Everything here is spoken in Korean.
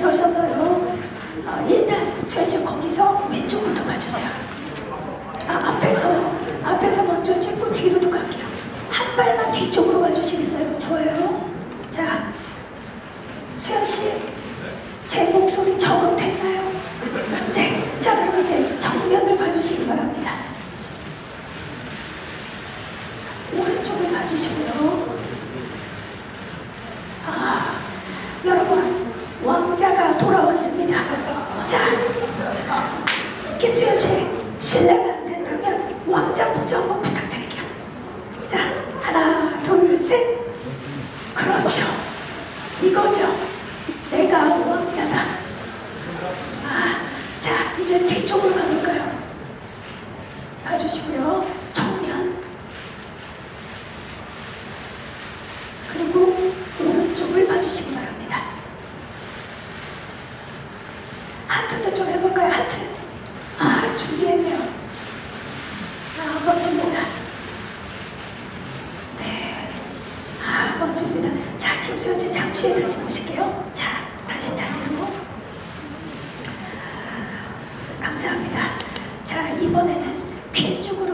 서셔서 요 어, 일단 수현씨 거기서 왼쪽부터 봐주세요. 아, 앞에서 앞에서 먼저 찍고 뒤로도 갈게요 한 발만 뒤쪽으로 봐주시겠어요? 좋아요 자 수현씨 제 목소리 적응됐나요? 네. 자 그럼 이제 정면을 봐주시기 바랍니다 오른쪽을 봐주시고요 자, 김수현 씨, 실례가 안 된다면 왕자 포즈 한번 부탁드릴게요. 자, 하나, 둘, 셋. 그렇죠. 이거죠. 내가 왕자다. 아, 자, 이제 뒤쪽으로 가볼까요? 봐주시고요. 정면. 그리고 오른쪽을 봐주시기 바랍니다. 하트도 좀 해볼까요? 하트. 아, 준비했네요. 아, 멋집니다. 네. 아, 멋집니다. 자, 김수현 씨 잠시에 다시 보실게요. 자, 다시 자리로. 감사합니다. 자, 이번에는 퀸 쪽으로